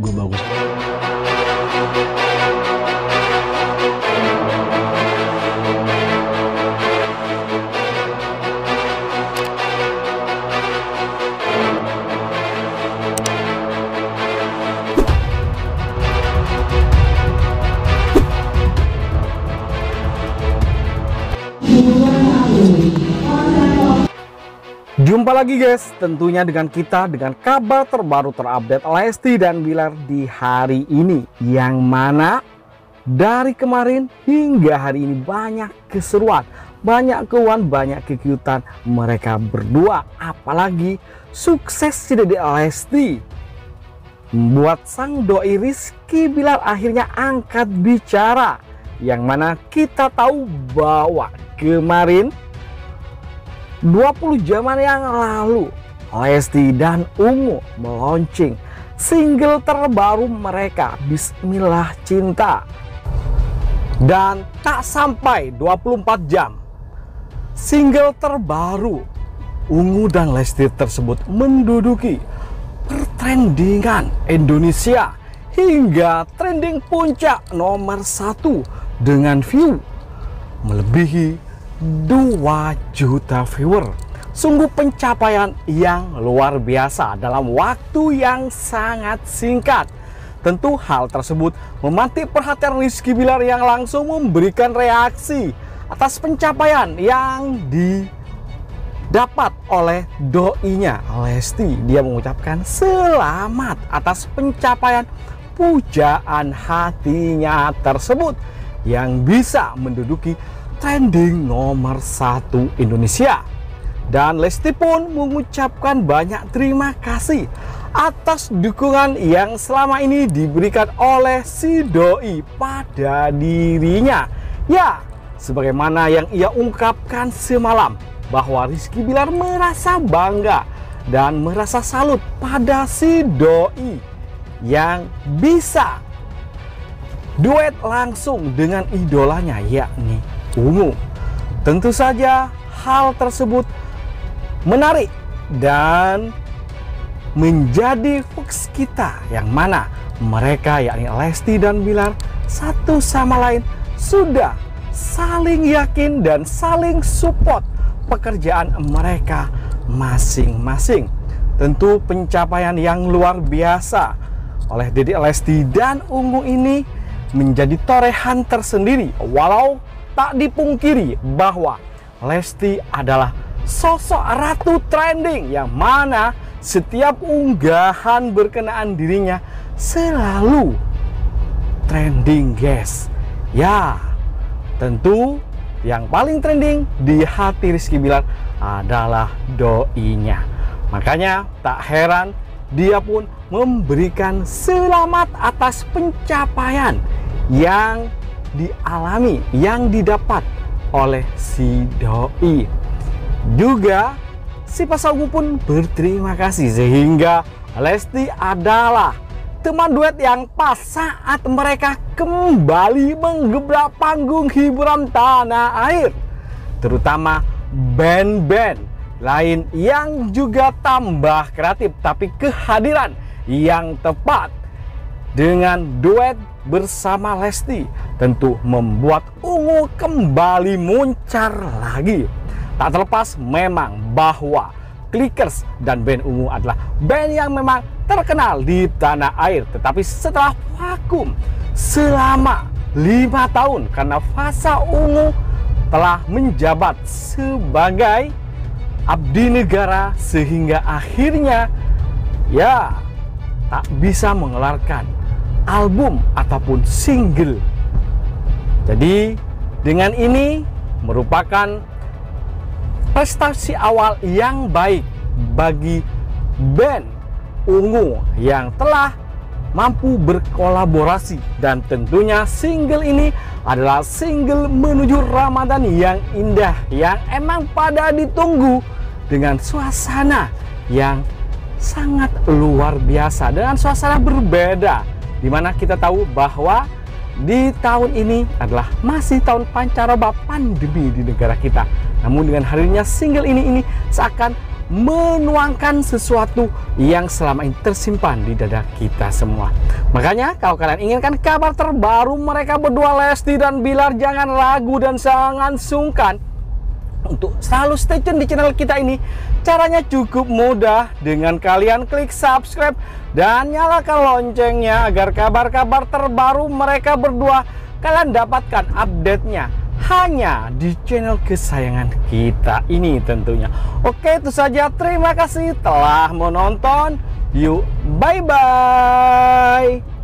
Good. was Jumpa lagi guys, tentunya dengan kita dengan kabar terbaru terupdate Lesti dan Bilar di hari ini. Yang mana dari kemarin hingga hari ini banyak keseruan Banyak keuan, banyak kekiutan mereka berdua. Apalagi sukses di Lesti. Membuat sang doi Rizky Bilar akhirnya angkat bicara. Yang mana kita tahu bahwa kemarin 20 jaman yang lalu, Lesti dan Ungu meluncing single terbaru mereka, Bismillah Cinta. Dan tak sampai 24 jam, single terbaru Ungu dan Lesti tersebut menduduki pertrendingan Indonesia hingga trending puncak nomor satu dengan view melebihi 2 juta viewer. Sungguh pencapaian yang luar biasa dalam waktu yang sangat singkat. Tentu hal tersebut memantik perhatian Rizky Bilar yang langsung memberikan reaksi atas pencapaian yang didapat oleh doinya Lesti. Dia mengucapkan selamat atas pencapaian pujaan hatinya tersebut yang bisa menduduki trending nomor satu Indonesia. Dan Lesti pun mengucapkan banyak terima kasih atas dukungan yang selama ini diberikan oleh si doi pada dirinya. Ya, sebagaimana yang ia ungkapkan semalam bahwa Rizky Bilar merasa bangga dan merasa salut pada si doi yang bisa duet langsung dengan idolanya yakni ungu. Tentu saja hal tersebut menarik dan menjadi fokus kita yang mana mereka yakni Lesti dan Bilar satu sama lain sudah saling yakin dan saling support pekerjaan mereka masing-masing. Tentu pencapaian yang luar biasa oleh Dede Lesti dan Ungu ini menjadi torehan tersendiri walau tak dipungkiri bahwa Lesti adalah sosok ratu trending yang mana setiap unggahan berkenaan dirinya selalu trending guys. Ya tentu yang paling trending di hati Rizky Bilar adalah doinya. Makanya tak heran dia pun memberikan selamat atas pencapaian yang dialami, yang didapat oleh si doi. Juga si Pasaugu pun berterima kasih sehingga Lesti adalah teman duet yang pas saat mereka kembali menggebrak panggung hiburan tanah air. Terutama band-band lain yang juga tambah kreatif tapi kehadiran yang tepat dengan duet bersama Lesti tentu membuat Ungu kembali muncar lagi. Tak terlepas memang bahwa Clickers dan band Ungu adalah band yang memang terkenal di tanah air. Tetapi setelah vakum selama lima tahun karena Fasa Ungu telah menjabat sebagai abdi negara sehingga akhirnya ya tak bisa mengeluarkan album ataupun single. Jadi dengan ini merupakan prestasi awal yang baik bagi band Ungu yang telah mampu berkolaborasi dan tentunya single ini adalah single menuju Ramadan yang indah yang emang pada ditunggu dengan suasana yang sangat luar biasa dengan suasana berbeda Di mana kita tahu bahwa di tahun ini adalah masih tahun pancaroba pandemi di negara kita. Namun dengan hadirnya single ini ini seakan menuangkan sesuatu yang selama ini tersimpan di dada kita semua. Makanya kalau kalian inginkan kabar terbaru mereka berdua Lesti dan Bilar jangan ragu dan jangan sungkan untuk selalu stay tune di channel kita ini. Caranya cukup mudah dengan kalian klik subscribe dan nyalakan loncengnya agar kabar-kabar terbaru mereka berdua kalian dapatkan update-nya hanya di channel kesayangan kita ini tentunya. Oke, itu saja. Terima kasih telah menonton. Yuk, bye-bye.